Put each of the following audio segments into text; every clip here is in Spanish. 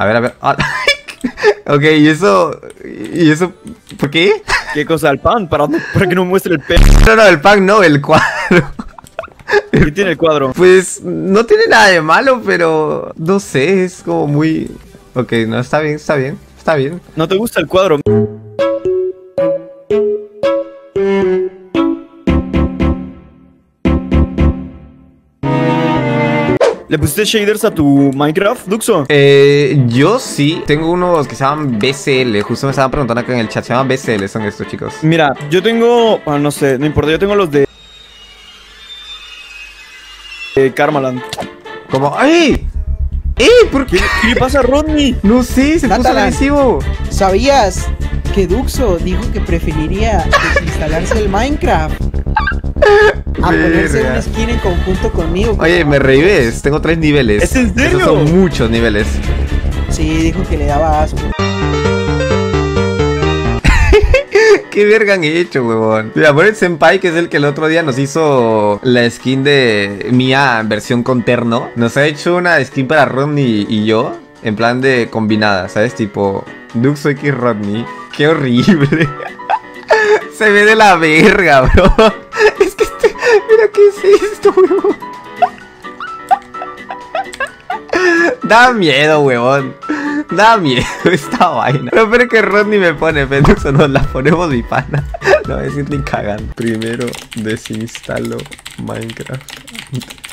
A ver, a ver. Ah, ok, y eso. ¿Y eso? ¿Por qué? ¿Qué cosa? ¿El pan? ¿Para, para que no muestre el pelo. No, no, el pan no, el cuadro. ¿Qué tiene el cuadro? Pues no tiene nada de malo, pero no sé, es como muy... Ok, no, está bien, está bien, está bien. ¿No te gusta el cuadro? ¿Le pusiste shaders a tu Minecraft, Duxo? Eh, yo sí, tengo unos que se llaman BCL, justo me estaban preguntando acá en el chat, se llaman BCL, son estos chicos. Mira, yo tengo, bueno, no sé, no importa, yo tengo los de... de Karmaland. Como, ¡ay! ¡Eh! ¿Por qué? ¿Qué, qué le pasa a Rodney? No sé, se puso Natalan. agresivo. ¿Sabías que Duxo dijo que preferiría desinstalarse el Minecraft a ponerse Verga. un skin en conjunto conmigo? Oye, me revives, tengo tres niveles. ¿Es en serio? Esos son muchos niveles. Sí, dijo que le daba asco. ¿Qué verga han hecho, huevón? Mira, por el Senpai, que es el que el otro día nos hizo la skin de en versión con terno, nos ha hecho una skin para Rodney y yo, en plan de combinada, ¿sabes? Tipo, Duxo X Rodney. Qué horrible. Se ve de la verga, bro. Es que este... Mira, ¿qué es esto, huevón? Da miedo, huevón. Da miedo esta vaina. Lo peor es que Rodney me pone, Penduxo, nos la ponemos mi pana. No voy a decir ni cagando. Primero desinstalo Minecraft.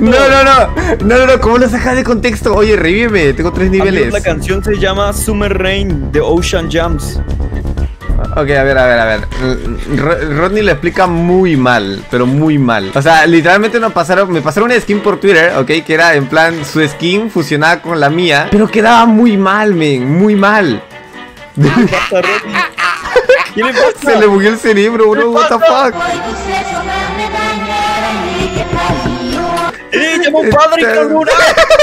No, no, no. No, no, no. ¿Cómo lo sacas de contexto? Oye, revíveme. Tengo tres Amigos, niveles. La canción se llama Summer Rain de Ocean Jams. Ok, a ver, a ver, a ver. Ro- Rodney lo explica muy mal, pero muy mal. O sea, literalmente nos pasaron, me pasaron una skin por Twitter, ok, que era en plan su skin fusionada con la mía, pero quedaba muy mal, men, muy mal. ¿Qué le pasa a Rodney? ¿Qué le pasa? Se le bugueó el cerebro, bro, what the fuck. ¡Eh, llama un padre, Este- cabrón!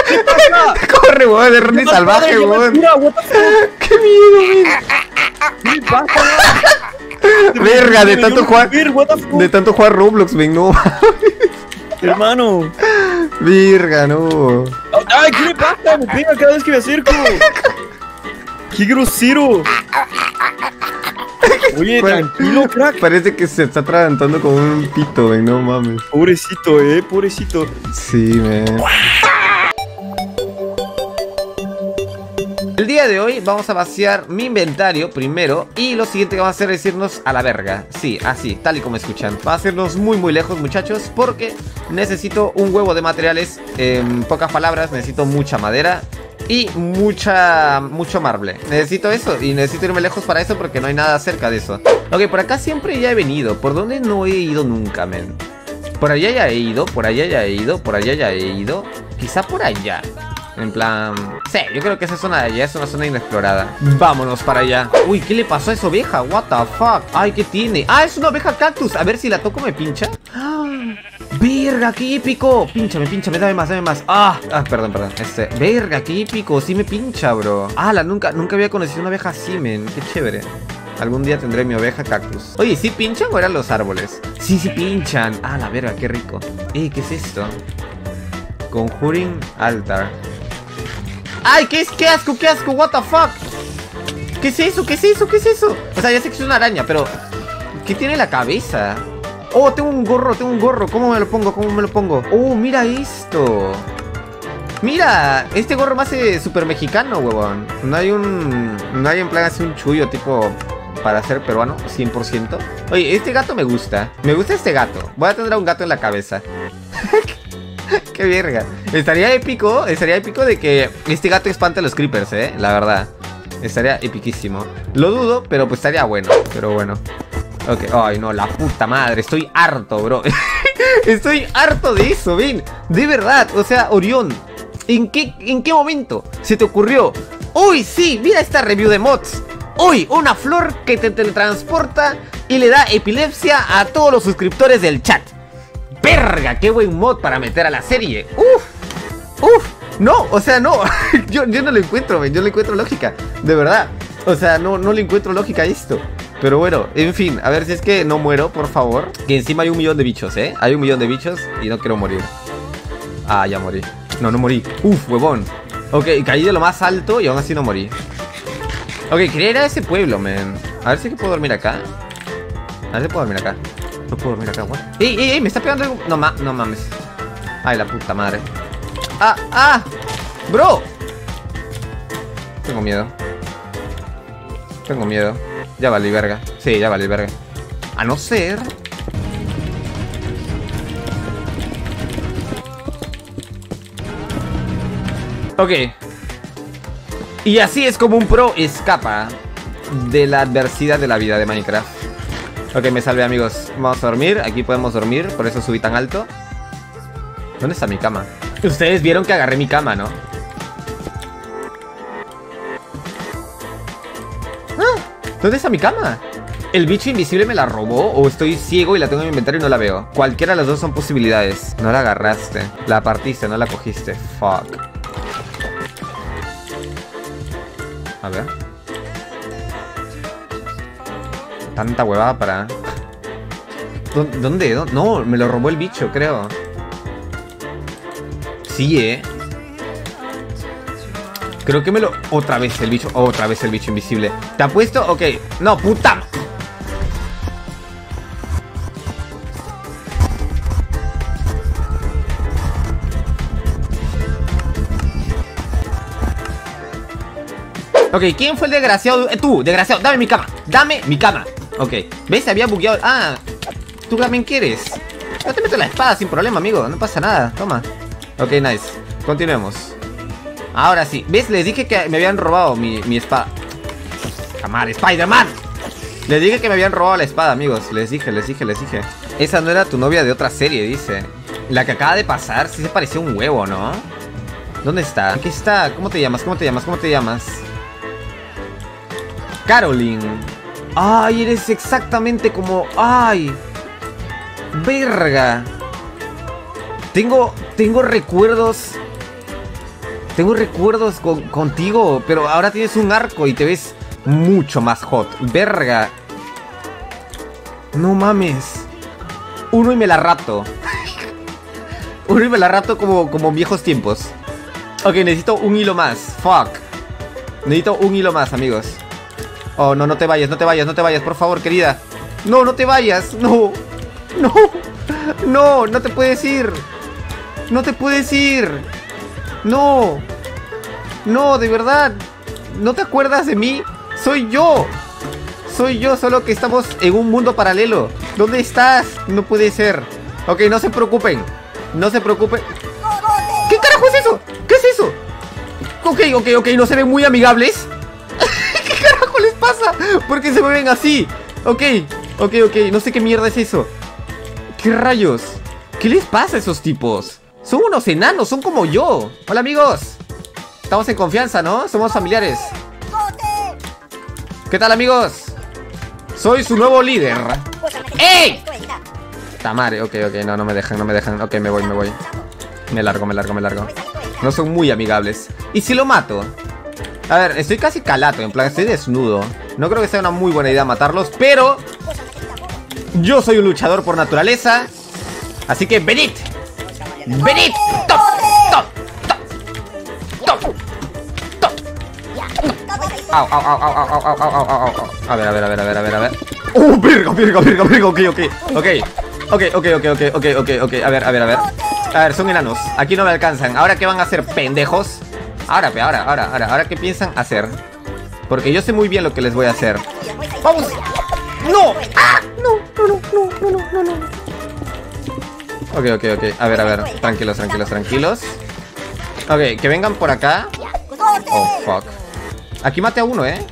¿Qué pasa? Corre, weón, es Rodney salvaje, weón. Qué miedo, men. ¿Qué pasa? Verga, de tanto jugar, de tanto jugar Roblox, men, no. Hermano. Verga, no. ¡Ay, qué le pasa! Me pega cada vez que me acerco. ¡Qué grosero! Oye, tranquilo, crack. Parece que se está atragantando con un pito, men, no mames. Pobrecito, eh, pobrecito. Sí, man. El día de hoy vamos a vaciar mi inventario primero y lo siguiente que vamos a hacer es irnos a la verga. Sí, así, tal y como escuchan. Va a hacernos muy muy lejos muchachos porque necesito un huevo de materiales. En pocas palabras, necesito mucha madera y mucha mucho marble. Necesito eso y necesito irme lejos para eso porque no hay nada cerca de eso. Ok, por acá siempre ya he venido. ¿Por dónde no he ido nunca, men? Por allá ya he ido, por allá ya he ido, por allá ya he ido. Quizá por allá. En plan... Sí, yo creo que esa zona de allá es una zona inexplorada. Vámonos para allá. Uy, ¿qué le pasó a esa oveja? What the fuck? Ay, ¿qué tiene? Ah, es una oveja cactus. A ver si la toco me pincha. Verga, qué épico. Pínchame, pínchame, dame más, dame más. Ah, ah, perdón, perdón. Este, verga, qué épico. Sí me pincha, bro. Ah, nunca, nunca había conocido una oveja así, men. Qué chévere. Algún día tendré mi oveja cactus. Oye, ¿sí pinchan o eran los árboles? Sí, sí pinchan. Ah, la verga, qué rico. Eh, ¿qué es esto? Conjuring Altar. ¡Ay, qué es! ¡Qué asco, qué asco! ¿What the fuck? ¿Qué es eso? ¿Qué es eso? ¿Qué es eso? O sea, ya sé que es una araña, pero... ¿Qué tiene la cabeza? Oh, tengo un gorro, tengo un gorro. ¿Cómo me lo pongo? ¿Cómo me lo pongo? Oh, mira esto. Mira, este gorro más hace super mexicano, huevón. No hay un... No hay en plan así un chullo tipo... Para ser peruano, 100%. Oye, este gato me gusta. Me gusta este gato. Voy a tener un gato en la cabeza. Qué verga. Estaría épico, estaría épico de que este gato espante a los creepers, eh. La verdad. Estaría epiquísimo. Lo dudo, pero pues estaría bueno. Pero bueno. Ok, ay no, la puta madre. Estoy harto, bro. Estoy harto de eso, ven. De verdad. O sea, Orión. ¿En qué, ¿En qué momento se te ocurrió? Uy, sí, mira esta review de mods. Uy, una flor que te teletransporta y le da epilepsia a todos los suscriptores del chat. ¡Verga! ¡Qué buen mod para meter a la serie! ¡Uf! ¡Uf! No, o sea, no. yo, yo no le encuentro, yo le encuentro lógica. De verdad. O sea, no, no le encuentro lógica a esto. Pero bueno, en fin, a ver si es que no muero, por favor. Que encima hay un millón de bichos, ¿eh? Hay un millón de bichos y no quiero morir. Ah, ya morí. No, no morí. Uf, huevón. Ok, caí de lo más alto y aún así no morí. Ok, quería ir a ese pueblo, man. A ver si es que puedo dormir acá. A ver si puedo dormir acá. No puedo dormir acá, what? ¡Ey, ey, ey! Me está pegando. No, ma no mames. Ay, la puta madre. ¡Ah, ah! ¡Bro! Tengo miedo. Tengo miedo. Ya vale, verga. Sí, ya vale, verga. A no ser. Ok. Y así es como un pro escapa de la adversidad de la vida de Minecraft. Ok, me salvé amigos. Vamos a dormir. Aquí podemos dormir, por eso subí tan alto. ¿Dónde está mi cama? Ustedes vieron que agarré mi cama, ¿no? ¡Ah! ¿Dónde está mi cama? ¿El bicho invisible me la robó o estoy ciego y la tengo en mi inventario y no la veo? Cualquiera de las dos son posibilidades. No la agarraste. La partiste, no la cogiste. Fuck. A ver. Tanta huevada para... ¿Dónde? No, me lo robó el bicho, creo. Sí, eh. Creo que me lo... Otra vez el bicho. Otra vez el bicho invisible. ¿Te ha puesto? Ok. No, puta. Ok, ¿quién fue el desgraciado? Eh, tú, desgraciado, dame mi cama Dame mi cama Ok, ¿ves? Había bugueado Ah, tú también quieres Yo te meto la espada sin problema, amigo No pasa nada, toma Ok, nice Continuemos Ahora sí, ¿ves? Les dije que me habían robado mi, mi espada Camar, Spider-Man Les dije que me habían robado la espada, amigos Les dije, les dije, les dije Esa no era tu novia de otra serie, dice La que acaba de pasar, sí se parecía un huevo, ¿no? ¿Dónde está? Aquí está, ¿cómo te llamas? ¿Cómo te llamas? ¿Cómo te llamas? Caroline. Ay, eres exactamente como... Ay. Verga. Tengo... Tengo recuerdos... Tengo recuerdos contigo, pero ahora tienes un arco y te ves mucho más hot. Verga. No mames. Uno y me la rato. Uno y me la rato como, como viejos tiempos. Ok, necesito un hilo más. Fuck. Necesito un hilo más, amigos. Oh, no, no te vayas, no te vayas, no te vayas, por favor, querida. No, no te vayas, no. No. No, no te puedes ir. No te puedes ir. No. No, de verdad. ¿No te acuerdas de mí? Soy yo. Soy yo, solo que estamos en un mundo paralelo. ¿Dónde estás? No puede ser. Ok, no se preocupen. No se preocupen. ¿Qué carajo es eso? ¿Qué es eso? Ok, ok, ok, no se ven muy amigables les pasa? ¿Por qué se mueven así? Ok, ok, ok, no sé qué mierda es eso ¿Qué rayos? ¿Qué les pasa a esos tipos? Son unos enanos, son como yo Hola amigos Estamos en confianza, ¿no? Somos familiares ¿Qué tal amigos? Soy su nuevo líder ¡Ey! Tamare, ok, ok, no, no me dejan, no me dejan Ok, me voy, me voy Me largo, me largo, me largo No son muy amigables ¿Y si lo mato? A ver, estoy casi calato, en plan, estoy desnudo. No creo que sea una muy buena idea matarlos, pero... Yo soy un luchador por naturaleza. Así que venid. Venid. Top, top, top, top, top. Au, au, au, au, au, au, au, au, au, A ver, a ver, a ver, a ver, a ver, a ver. ¡Uh, verga, verga, verga, verga! Ok, ok, ok. Ok, ok, ok, ok, ok, ok, ok. A ver, a ver, a ver. A ver, son enanos. Aquí no me alcanzan. ¿Ahora qué van a hacer, pendejos? Ahora, ahora, ahora, ahora, ahora, ¿qué piensan hacer? Porque yo sé muy bien lo que les voy a hacer. ¡Vamos! ¡No! ¡Ah! No, no, no, no, no, no, no. Ok, ok, ok. A ver, a ver. Tranquilos, tranquilos, tranquilos. Ok, que vengan por acá. Oh, fuck. Aquí mate a uno, ¿eh?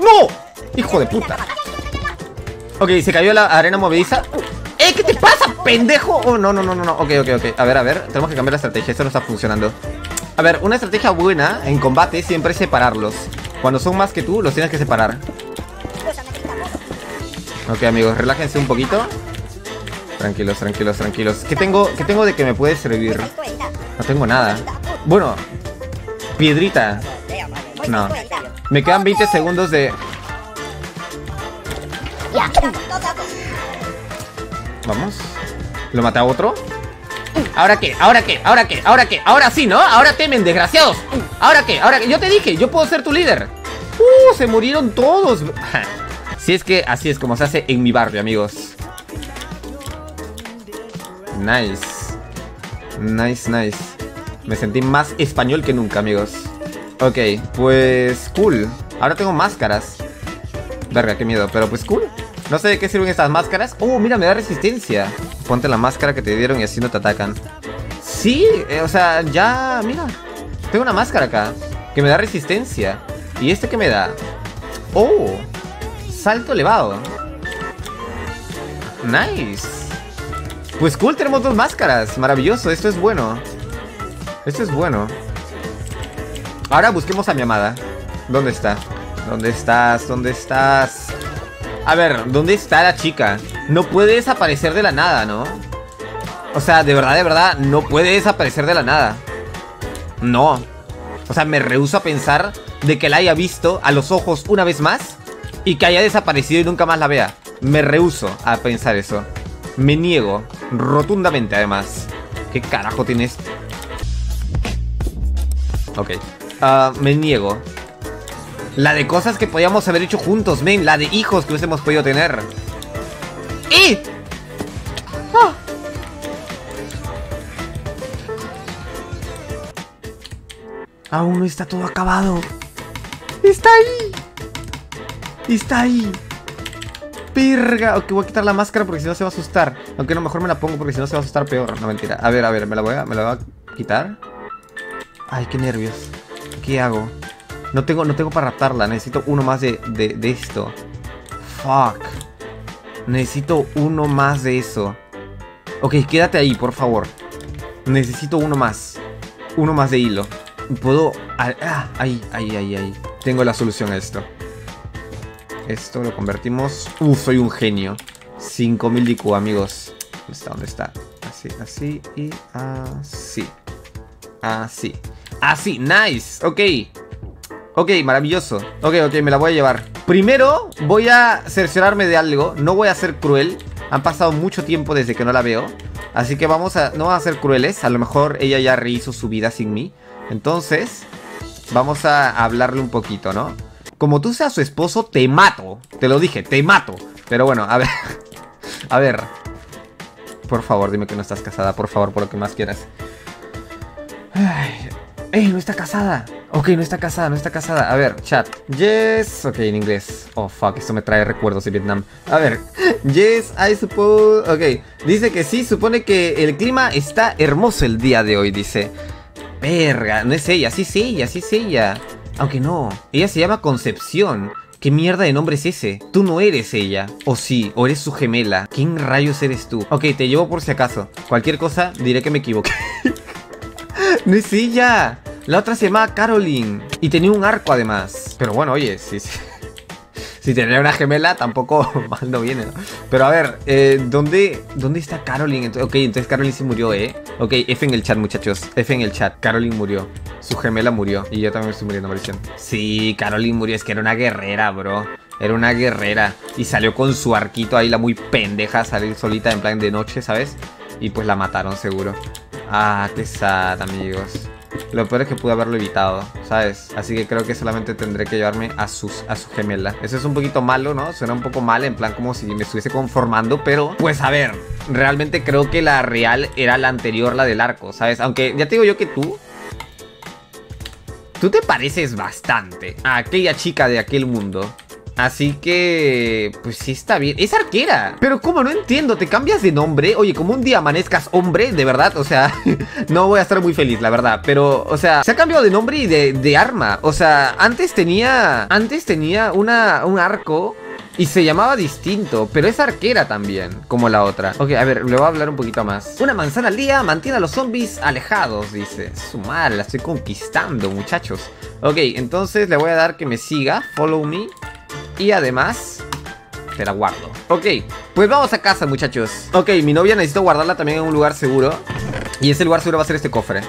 ¡No! ¡Hijo de puta! Ok, se cayó la arena movediza. ¡Eh! ¿Qué te pasa, pendejo? Oh, no, no, no, no, no. Ok, ok, ok. A ver, a ver. Tenemos que cambiar la estrategia. Esto no está funcionando. A ver, una estrategia buena en combate siempre es separarlos. Cuando son más que tú, los tienes que separar. Ok, amigos, relájense un poquito. Tranquilos, tranquilos, tranquilos. ¿Qué tengo, ¿Qué tengo de que me puede servir? No tengo nada. Bueno, piedrita. No. Me quedan 20 segundos de... Vamos. ¿Lo maté a otro? ¿Ahora qué? ¿Ahora qué? ¿Ahora qué? ¿Ahora qué? Ahora sí, ¿no? Ahora temen, desgraciados. ¿Ahora qué? ¿Ahora qué? Yo te dije, yo puedo ser tu líder. ¡Uh! Se murieron todos. Si es que así es como se hace en mi barrio, amigos. Nice. Nice, nice. Me sentí más español que nunca, amigos. Ok, pues cool. Ahora tengo máscaras. Verga, qué miedo, pero pues cool. No sé de qué sirven estas máscaras. Oh, mira, me da resistencia. Ponte la máscara que te dieron y así no te atacan. Sí, eh, o sea, ya, mira. Tengo una máscara acá que me da resistencia. ¿Y este que me da? Oh, salto elevado. Nice. Pues cool, tenemos dos máscaras. Maravilloso, esto es bueno. Esto es bueno. Ahora busquemos a mi amada. ¿Dónde está? ¿Dónde estás? ¿Dónde estás? A ver, ¿dónde está la chica? No puede desaparecer de la nada, ¿no? O sea, de verdad, de verdad, no puede desaparecer de la nada. No. O sea, me rehuso a pensar de que la haya visto a los ojos una vez más y que haya desaparecido y nunca más la vea. Me rehuso a pensar eso. Me niego, rotundamente además. ¿Qué carajo tienes? Ok. Ah, me niego. La de cosas que podíamos haber hecho juntos, men. La de hijos que hubiésemos podido tener. ¡Eh! ¡Ah! Aún no está todo acabado. ¡Está ahí! ¡Está ahí! ¡Perga! Ok, voy a quitar la máscara porque si no se va a asustar. Aunque no, mejor me la pongo porque si no se va a asustar peor. No, mentira. A ver, a ver, me la voy a, me la voy a quitar. Ay, qué nervios. ¿Qué hago? No tengo, no tengo para raptarla. Necesito uno más de, de, de esto. Fuck. Necesito uno más de eso. Ok, quédate ahí, por favor. Necesito uno más. Uno más de hilo. Puedo... Ah, ahí, ahí, ahí, ahí. Tengo la solución a esto. Esto lo convertimos... Uf, soy un genio. 5000 IQ, amigos. ¿Dónde está? ¿Dónde está? Así, así y así. Así. Así, nice. Ok. Ok, maravilloso. Ok, ok, me la voy a llevar. Primero voy a cerciorarme de algo. No voy a ser cruel. Han pasado mucho tiempo desde que no la veo. Así que vamos a... No vamos a ser crueles. A lo mejor ella ya rehizo su vida sin mí. Entonces, vamos a hablarle un poquito, ¿no? Como tú seas su esposo, te mato. Te lo dije, te mato. Pero bueno, a ver. A ver. Por favor, dime que no estás casada, por favor, por lo que más quieras. Ay. ¡Ey! No está casada. Ok, no está casada, no está casada. A ver, chat. Yes. Ok, en inglés. Oh, fuck, esto me trae recuerdos de Vietnam. A ver. Yes, I suppose. Ok. Dice que sí, supone que el clima está hermoso el día de hoy, dice. Verga, no es ella, sí es ella, sí es ella. Aunque no, ella se llama Concepción. ¿Qué mierda de nombre es ese? Tú no eres ella. O sí, o eres su gemela. ¿Quién rayos eres tú? Ok, te llevo por si acaso. Cualquier cosa, diré que me equivoqué. no es ella. La otra se llamaba Caroline. Y tenía un arco además. Pero bueno, oye, sí, sí. Si tenía una gemela, tampoco mal no viene, ¿no? Pero a ver, eh, ¿dónde, ¿dónde está Caroline? Entonces, ok, entonces Caroline sí murió, ¿eh? Ok, F en el chat, muchachos. F en el chat. Caroline murió. Su gemela murió. Y yo también estoy muriendo, maldición. Sí, Caroline murió. Es que era una guerrera, bro. Era una guerrera. Y salió con su arquito ahí, la muy pendeja, salir solita en plan de noche, ¿sabes? Y pues la mataron, seguro. Ah, qué sad, amigos. Lo peor es que pude haberlo evitado, ¿sabes? Así que creo que solamente tendré que llevarme a, sus, a su gemela. Eso es un poquito malo, ¿no? Suena un poco mal, en plan como si me estuviese conformando, pero pues a ver, realmente creo que la real era la anterior, la del arco, ¿sabes? Aunque ya te digo yo que tú... Tú te pareces bastante a aquella chica de aquel mundo. Así que, pues sí está bien. Es arquera. Pero como no entiendo, ¿te cambias de nombre? Oye, como un día amanezcas hombre, de verdad, o sea, no voy a estar muy feliz, la verdad. Pero, o sea, se ha cambiado de nombre y de, arma. O sea, antes tenía, antes tenía una, un arco y se llamaba distinto, pero es arquera también, como la otra. Ok, a ver, le voy a hablar un poquito más. Una manzana al día mantiene a los zombies alejados, dice. Su madre, la estoy conquistando, muchachos. Ok, entonces le voy a dar que me siga. Follow me. Y además, te la guardo. Ok, pues vamos a casa, muchachos. Ok, mi novia necesito guardarla también en un lugar seguro. Y ese lugar seguro va a ser este cofre.